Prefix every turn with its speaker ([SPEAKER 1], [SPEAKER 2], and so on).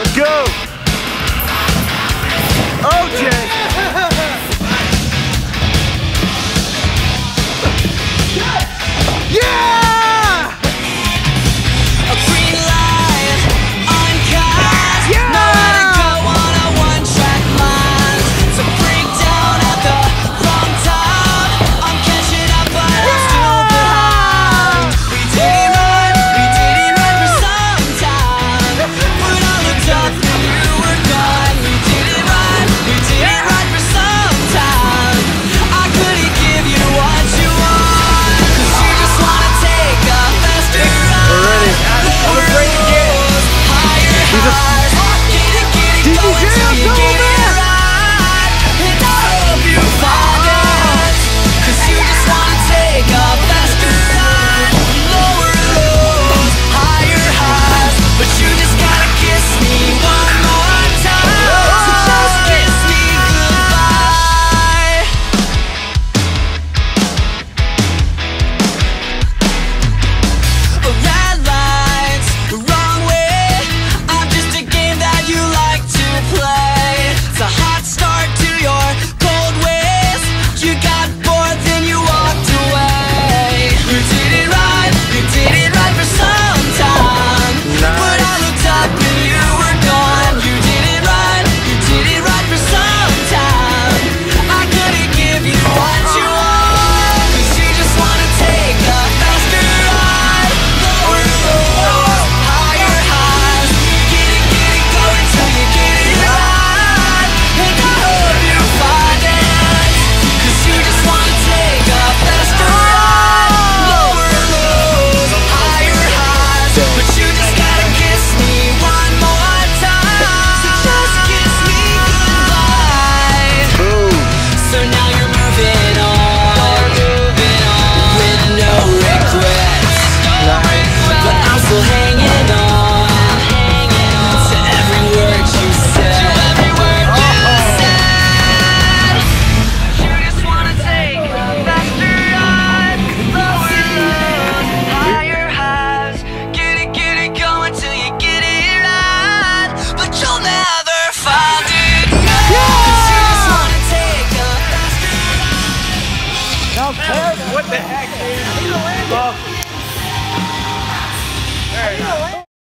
[SPEAKER 1] Let's go. OJ.
[SPEAKER 2] So
[SPEAKER 1] Heck, dude. He's a there you go.